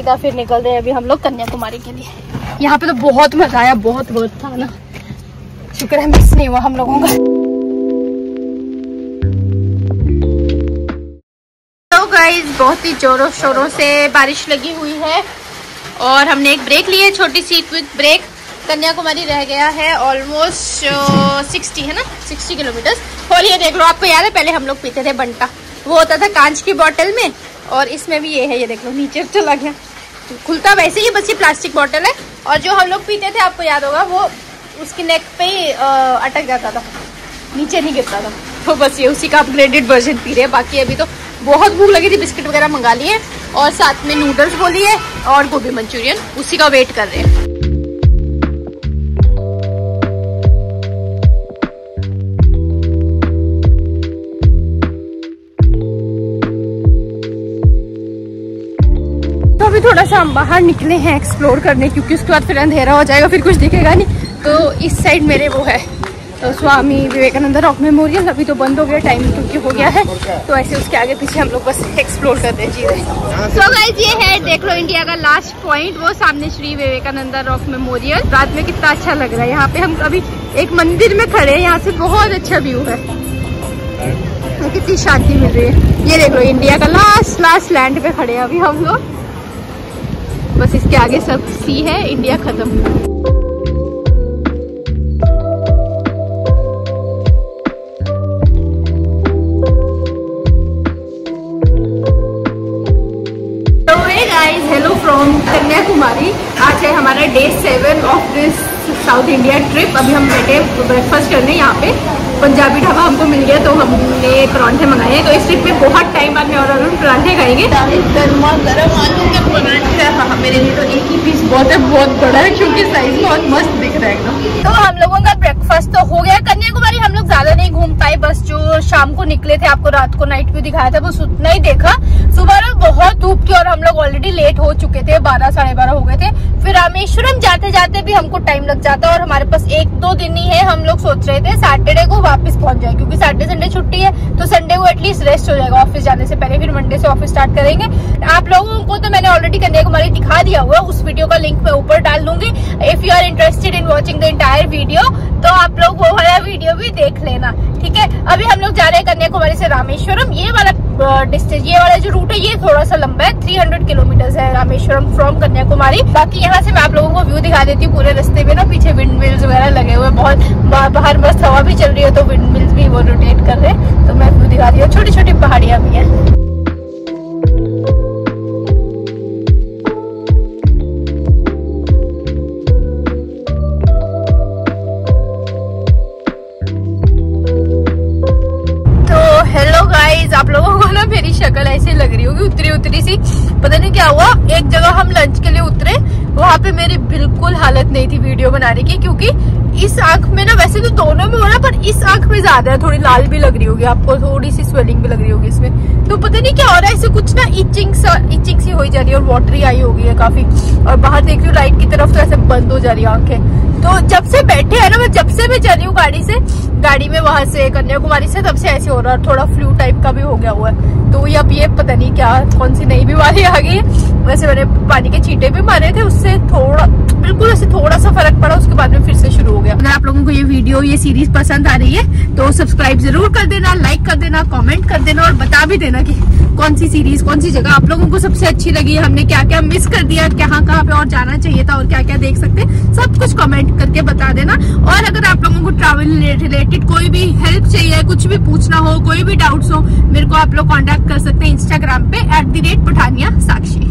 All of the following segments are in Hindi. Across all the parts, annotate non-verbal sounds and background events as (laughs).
सीधा फिर निकल रहे हैं अभी हम लोग कन्याकुमारी के लिए। यहाँ पे तो बहुत मज़ा आया, बहुत बहुत था ना। शुक्र है मिस नहीं हुआ हम लोगों का। बहुत ही जोरों शोरों से बारिश लगी हुई है। और हमने एक ब्रेक ली है, छोटी सी क्विक ब्रेक कन्याकुमारी रह गया है ऑलमोस्ट सिक्सटी है ना? सिक्सटी किलोमीटर और ये देख लो आपको याद है, पहले हम लोग पीते थे बंटा। वो होता था कांच की बोतल में, और इसमें भी ये है, ये देख लो नीचे चला गया। खुलता वैसे ही बस ये प्लास्टिक बॉटल है। और जो हम लोग पीते थे, आपको याद होगा, वो उसके नेक पे ही अटक जाता था। नीचे नहीं गिरता था। तो बस ये उसी का अपग्रेडेड वर्जन पी रहे हैं। बाकी अभी तो बहुत भूख लगी थी, बिस्किट वगैरह मंगा लिए और साथ में नूडल्स बोलिए और गोभी मंचूरियन। उसी का वेट कर रहे हैं। अभी थोड़ा सा हम बाहर निकले हैं एक्सप्लोर करने क्योंकि उसके बाद फिर अंधेरा हो जाएगा फिर कुछ दिखेगा नहीं। तो इस साइड मेरे वो है। तो स्वामी विवेकानंद रॉक मेमोरियल अभी तो बंद हो गया टाइम क्योंकि हो गया है। तो ऐसे उसके आगे पीछे हम लोग बस एक्सप्लोर करते हैं चीज़ें। तो गाइज़ ये है देख लो इंडिया का लास्ट पॉइंट वो सामने श्री विवेकानंद रॉक मेमोरियल रात में कितना अच्छा लग रहा है। यहाँ पे हम अभी एक मंदिर में खड़े हैं यहाँ से बहुत अच्छा व्यू है। कितनी शांति मिल रही है। ये देख लो इंडिया का लास्ट लास्ट लैंड पे खड़े हैं अभी हम लोग। बस इसके आगे सब सी है, इंडिया खत्म। फ्रॉम कन्याकुमारी आज है हमारा day seven of this South India trip अभी हम बैठे ब्रेकफास्ट करने यहाँ पे। पंजाबी ढाबा हमको मिल गया तो हमने परांठे मंगाए हैं। तो इस ट्रिप में बहुत टाइम बाद में और अरुण परांठे खाएँगे। गर्मा गर्म आलू के परांठे। हाँ मेरे लिए तो एक ही पीस बहुत है बहुत बड़ा है क्योंकि साइज़ बहुत मस्त दिख रहा है एकदम। तो हम लोगों का ब्रेकफास्ट तो हो गया। कन्याकुमारी हम लोग ज़्यादा नहीं घूम पाए बस जो शाम को निकले थे आपको रात को नाइट व्यू दिखाया था बस उतना ही देखा। सुबह बहुत धूप थी और हम लोग ऑलरेडी लेट हो चुके थे बारह साढ़े बारह हो गए थे। फिर रामेश्वरम जाते जाते भी हमको टाइम लग जाता है और हमारे पास एक दो दिन ही है, हम लोग सोच रहे थे सैटरडे को वापस पहुँच जाए, क्योंकि सैटरडे संडे छुट्टी है तो संडे को एटलीस्ट रेस्ट हो जाएगा ऑफ़िस जाने से पहले, फिर मंडे से ऑफ़िस स्टार्ट करेंगे। आप लोगों को तो मैंने ऑलरेडी कन्याकुमारी दिखा दिया हुआ, उस वीडियो का लिंक मैं ऊपर डाल दूँगी। If you are interested in watching the entire video तो आप लोग वो वाला वीडियो भी देख लेना, ठीक है? अभी हम लोग जा रहे हैं कन्याकुमारी से रामेश्वरम। ये वाला डिस्टेंस ये वाला जो रूट है, ये थोड़ा सा लंबा है 300 किलोमीटर है रामेश्वरम फ्रॉम कन्याकुमारी। बाकी यहाँ से मैं आप लोगों को व्यू दिखा देती हूँ पूरे रस्ते में ना, पीछे विंड मिल्स वगैरह लगे हुए बहुत बाहर मस्त हवा भी चल रही है तो विंड मिल्स भी वो रोटेट कर रहे हैं तो मैं व्यू दिखा रही हूँ। छोटी छोटी पहाड़ियाँ भी है। वीडियो बनाने की, क्योंकि इस आँख में ना वैसे तो दोनों में हो रहा पर इस आँख में ज़्यादा है, थोड़ी लाल भी लग रही होगी, आपको थोड़ी सी स्वेलिंग भी लग रही होगी इसमें। तो पता नहीं क्या हो रहा है इसे कुछ ना इचिंग सा इचिंग सी हो जा रही है, और वॉटरी आई होगी है काफ़ी। और बाहर देख रही हूँ लाइट की तरफ़ तो ऐसे बंद हो जा रही है आँखें। तो जब से बैठे है ना, मैं जब से मैं चली हूँ गाड़ी से, गाड़ी में वहाँ से कन्याकुमारी से, तब से ऐसे हो रहा है, थोड़ा फ्लू टाइप का भी हो गया हुआ है। तो ये अब ये पता नहीं क्या कौन सी नई बीमारी (laughs) आ गई है। वैसे मैंने पानी के छींटे भी मारे थे, उससे थोड़ा, बिल्कुल ऐसे थोड़ा सा फ़र्क पड़ा, उसके बाद में फिर से शुरू हो गया। अगर आप लोगों को ये वीडियो, ये सीरीज़ पसंद आ रही है तो सब्सक्राइब ज़रूर कर देना लाइक कर देना कॉमेंट कर देना और बता भी देना की कौन सी सीरीज़ कौन सी जगह आप लोगों को सबसे अच्छी लगी, हमने क्या क्या मिस कर दिया कहाँ कहाँ पे और जाना चाहिए था और क्या क्या देख सकते कुछ कमेंट करके बता देना। और अगर आप लोगों को ट्रैवल रिलेटेड कोई भी हेल्प चाहिए कुछ भी पूछना हो कोई भी डाउट्स हो मेरे को आप लोग कॉन्टेक्ट कर सकते हैं इंस्टाग्राम पे at the rate Pathania Sakshi.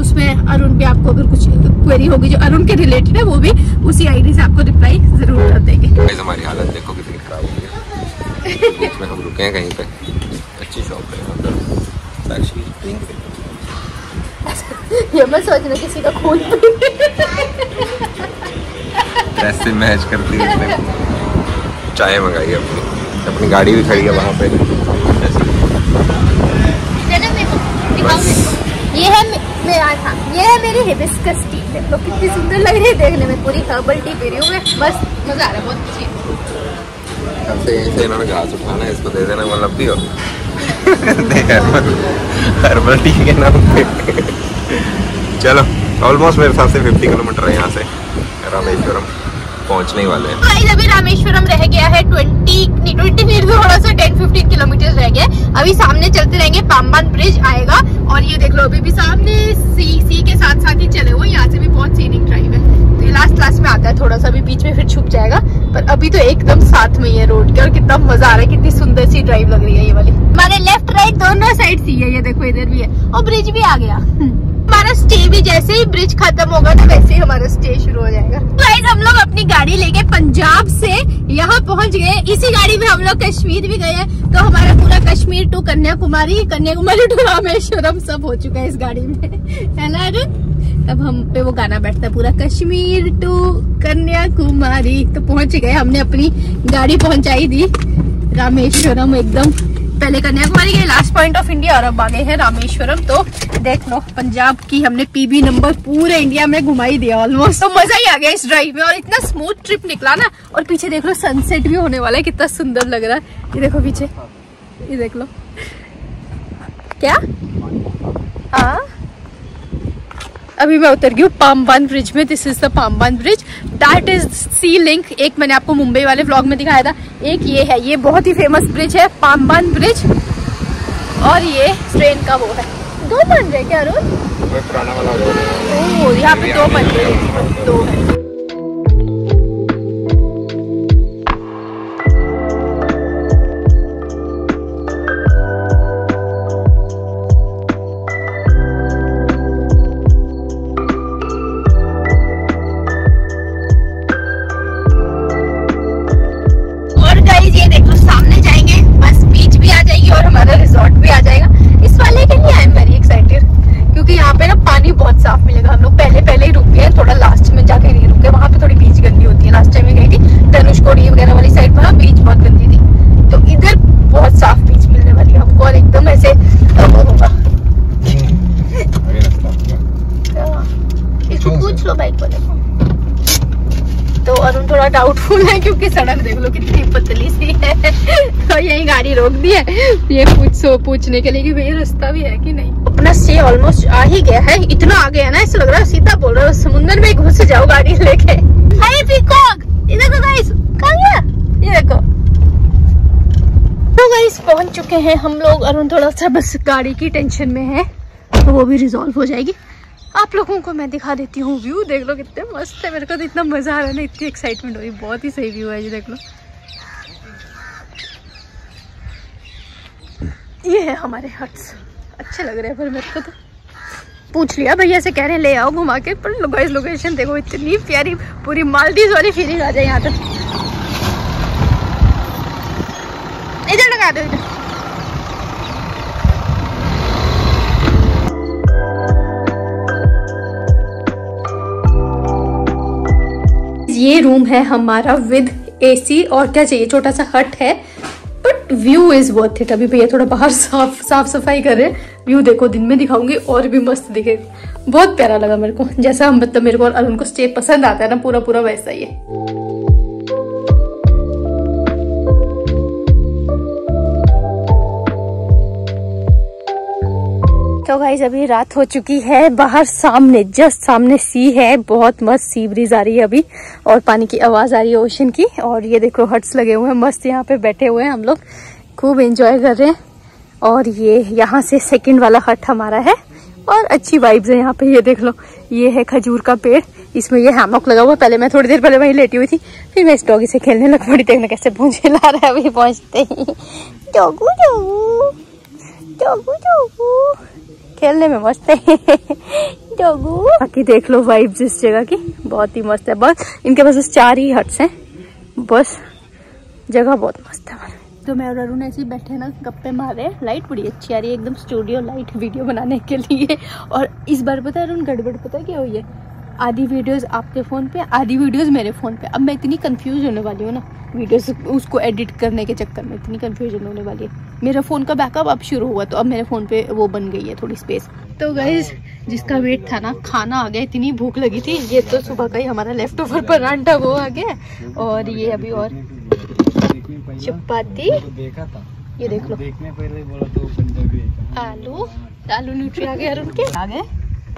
उसमें अरुण भी आपको अगर कुछ क्वेरी होगी जो अरुण के रिलेटेड है वो भी उसी आईडी से आपको रिप्लाई ज़रूर कर देंगे। हमारी हालत देखो कितनी खराब हो गई हम रुके हैं कहीं पे। अच्छी शॉप है ये मैं सोच रही किसी का खून ऐसे मैच करती है चाय मंगाई अपनी। अपनी गाड़ी भी खड़ी है वहाँ पे। ये है मेरा था। ये है मेरी हिबिस्कस टी देखो कितनी सुंदर लग रही है देखने में। पूरी हर्बल टी पी रही हूँ मैं। बस मज़ा आ रहा है बहुत अच्छी से इन्होंने घास उठाना है इसको दे देना मतलब भी हो। हर्बल टी के नाम पे। चलो ऑलमोस्ट मेरे हिसाब से 50 किलोमीटर है यहाँ से। रामेश्वरम पहुँचने वाले हैं। गाइस अभी रामेश्वरम रह गया है 20 ट्वेंटी 20 नहीं, थोड़ा सा 10 15 किलोमीटर रह गया। अभी सामने चलते रहेंगे, पाम्बान ब्रिज आएगा। और ये देख लो, अभी भी सामने सी सी के साथ साथ ही चले हुए यहाँ से भी बहुत ये लास्ट लास्ट में आता है थोड़ा सा भी बीच में फिर छुप जाएगा पर अभी तो एकदम साथ में ही है रोड के और कितना मज़ा आ रहा है कितनी सुंदर सी ड्राइव लग रही है ये वाली। हमारे लेफ़्ट राइट दोनों साइड सी है ये देखो इधर भी है और ब्रिज भी आ गया। हमारा स्टे भी जैसे ही ब्रिज खत्म होगा ना वैसे ही हमारा स्टे शुरू हो जाएगा। गाइस हम लोग अपनी गाड़ी लेके पंजाब से यहाँ पहुँच गए इसी गाड़ी में हम लोग कश्मीर भी गए हैं तो हमारा पूरा कश्मीर टू कन्याकुमारी कन्याकुमारी टू रामेश्वरम सब हो चुका है इस गाड़ी में है ना अरुण? तब हम पे वो गाना बैठता है पूरा, कश्मीर टू कन्याकुमारी तो पहुँच गए, हमने अपनी गाड़ी पहुंचाई दी। रामेश्वरम एकदम। पहले कन्याकुमारी गए लास्ट पॉइंट ऑफ़ इंडिया और अब आ गए हैं रामेश्वरम। तो देख लो, पंजाब की हमने पीबी नंबर पूरे इंडिया में घुमाई दिया ऑलमोस्ट तो मज़ा ही आ गया इस ड्राइव में, और इतना स्मूथ ट्रिप निकला ना। और पीछे देख लो सनसेट भी होने वाला है, कितना सुंदर लग रहा है। ये देखो पीछे, ये देख लो। क्या? हाँ? अभी मैं उतर गई हूँ पामबान ब्रिज में this is the Pamban bridge. That is sea link एक मैंने आपको मुंबई वाले ब्लॉग में दिखाया था। एक ये है ये बहुत ही फ़ेमस ब्रिज है पामबान ब्रिज. और ये ट्रेन का वो है। दो बन रहे क्या रोज? पुराना वाला यहाँ पे दो बन रहे दो है। बहुत साफ़ मिलेगा। हम लोग पहले पहले ही रुके हैं थोड़ा लास्ट में जाके नहीं रुके। वहाँ पे थोड़ी बीच गंदी होती है। लास्ट टाइम में गई थी धनुषकोडी वगैरह वाली साइड वहाँ बीच बहुत गंदी थी। तो इधर बहुत साफ़ बीच मिलने वाली है हमको और एकदम ऐसे वो होगा। (laughs) पूछ लो बाइक वाले को। तो अरुण थोड़ा डाउटफुल है क्योंकि सड़क देख लो कितनी पतली सी है। (laughs) तो यही गाड़ी रोक दी है। ये पूछ सो पूछने के लिए कि भैया रास्ता भी है कि नहीं? अपना स्टे ऑलमोस्ट आ ही गया है इतना आ गया है ना ऐसा लग रहा है सीधा बोल रहा है समुंदर में घुस जाओ गाड़ी लेके। हाय पीकॉक देखो गाइस कहाँ गया? ये देखो। तो गाइस पहुँच चुके हैं हम लोग अरुण थोड़ा सा बस गाड़ी की टेंशन में है तो वो भी रिजॉल्व हो जाएगी। आप लोगों को मैं दिखा देती हूँ व्यू देख लो कितने मस्त है मेरे को तो इतना मज़ा आ रहा है ना इतनी एक्साइटमेंट हो रही बहुत ही सही व्यू है ये देख लो। ये है हमारे हट्स अच्छे लग रहे हैं पर मेरे को तो पूछ लिया, भैया से कह रहे हैं, ले आओ घुमा के, पर गाइस लोकेशन देखो, इतनी प्यारी, पूरी मालदीव वाली फीलिंग आ जाए यहाँ तक। इधर लगा दो, इधर। ये रूम है हमारा विद एसी और क्या चाहिए? छोटा सा हट है। व्यू इज़ वर्थ इट अभी भैया थोड़ा बाहर साफ़ साफ़ सफ़ाई कर रहे हैं। व्यू देखो, दिन में दिखाऊँगी और भी मस्त दिखेगा बहुत प्यारा लगा मेरे को। जैसा हम मतलब मेरे को और अरुण को स्टे पसंद आता है ना पूरा पूरा वैसा ही है। तो गाइज़ अभी रात हो चुकी है। बाहर सामने जस्ट सामने सी है। बहुत मस्त सी ब्रीज आ रही है अभी। और पानी की आवाज़ आ रही है ओशन की। और ये देखो हट्स लगे हुए हैं। मस्त यहाँ पे बैठे हुए हैं हम लोग। खूब एंजॉय कर रहे हैं। और ये यहाँ से सेकंड वाला हट हमारा है। और अच्छी वाइब्स है यहाँ पे। ये देख लो, ये है खजूर का पेड़। इसमें ये हैमॉक लगा हुआ। पहले मैं थोड़ी देर पहले वहीं लेटी हुई थी। फिर मैं इस डॉगी से खेलने लग पड़ी। देखना कैसे पहुँचे ला रहा है अभी, पहुँचते ही। डोगू डोगू खेलने में मस्त है। (laughs) बाकी देख लो वाइब्स इस जगह की। बहुत ही मस्त है। बस, इनके पास चार ही हट्स हैं। बस, जगह बहुत मस्त है। तो मैं और अरुण ऐसे ही बैठे ना, गप्पे मार लाइट बड़ी अच्छी आ रही है, एकदम स्टूडियो लाइट वीडियो बनाने के लिए। और इस बार पता है अरुण, गड़बड़ पता क्या हुई है? आधी वीडियोस आपके फ़ोन पे आधी वीडियोस मेरे फ़ोन पे। अब मैं इतनी कंफ्यूज होने वाली हूँ ना। वीडियोस उसको एडिट करने के चक्कर में इतनी कंफ्यूजन होने वाली है। मेरा फ़ोन का बैकअप अब शुरू हुआ तो अब मेरे फ़ोन पे वो बन गई है थोड़ी स्पेस तो गाइज़ जिसका वेट था ना खाना आ गया इतनी भूख लगी थी। ये तो सुबह का ही हमारा लेफ़्ट ओवर परांठा वो आ गया। और ये अभी और चपाती। ये देख लो। देखने पहले बोला तो? आलू। आलू न्यूट्री आ गए अरुण के आ गए।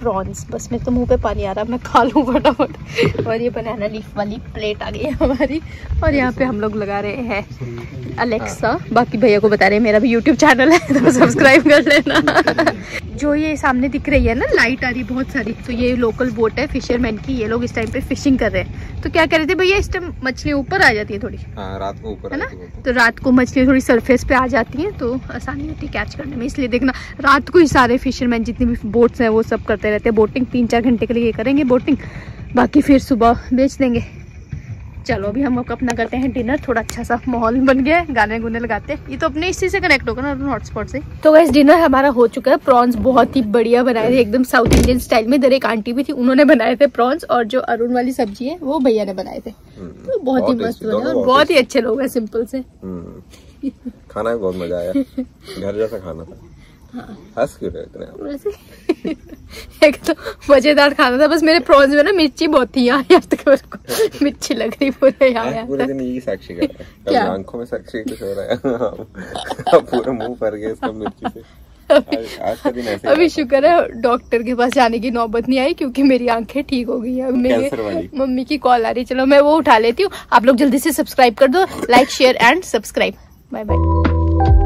प्रॉन्स बस मेरे तो मुँह पे पानी आ रहा है मैं खा लूँ फटाफट। और ये बनाना लीफ वाली प्लेट आ गई है हमारी। और यहाँ पे हम लोग लगा रहे हैं अलेक्सा बाकी भैया को बता रहे हैं मेरा भी यूट्यूब चैनल है तो सब्सक्राइब कर लेना। जो ये सामने दिख रही है ना लाइट आ रही बहुत सारी। तो ये लोकल बोट है फिशरमैन की। ये लोग इस टाइम पे फिशिंग कर रहे हैं। तो क्या कह रहे थे भैया इस टाइम मछली ऊपर आ जाती है थोड़ी? हाँ रात को ऊपर है ना? तो रात को मछली थोड़ी सरफेस पे आ जाती हैं तो आसानी होती है कैच करने में। इसलिए देखना रात को ही सारे फिशरमैन जितने भी बोट्स हैं वो सब करते रहते हैं। बोटिंग तीन चार घंटे के लिए करेंगे बोटिंग। बाकी फिर सुबह बेच देंगे। चलो अभी हम लोग अपना करते हैं डिनर। थोड़ा अच्छा सा माहौल बन गया है गाने गुने लगाते हैं। ये तो अपने इसी से कनेक्ट होगा ना हॉटस्पॉट से। तो वैसे डिनर हमारा हो चुका है। प्रॉन्स बहुत ही बढ़िया बनाए थे एकदम साउथ इंडियन स्टाइल में। इधर एक आंटी भी थी उन्होंने बनाए थे प्रॉन्स और जो अरुण वाली सब्ज़ी है वो भैया ने बनाए थे। हम्म, तो बहुत ही मस्त बने और बहुत ही अच्छे लोग हैं सिंपल से। हम्म। खाना में बहुत मज़ा आया। (laughs) घर जैसा खाना था। हंस क्यों रहे इतने? वैसे। (laughs) एक तो मज़ेदार खाना था बस मेरे प्रॉन्स में ना मिर्ची बहुत थी यहाँ यहाँ तक मेरे को मिर्ची लग रही पूरे यहाँ आज यहाँ पूरे दिन यही साक्षी कर रहा है। (laughs) क्या? आँखों में साक्षी कुछ हो रहा है? पूरा मुँह भर गया इसका मिर्ची से। (laughs) ही अभी शुक्र है डॉक्टर के पास जाने की नौबत नहीं आई क्योंकि मेरी आँखें ठीक हो गई है। मेरे मम्मी की कॉल आ रही चलो मैं वो उठा लेती हूँ। आप लोग जल्दी से सब्सक्राइब कर दो like share and subscribe bye bye